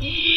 Yeah.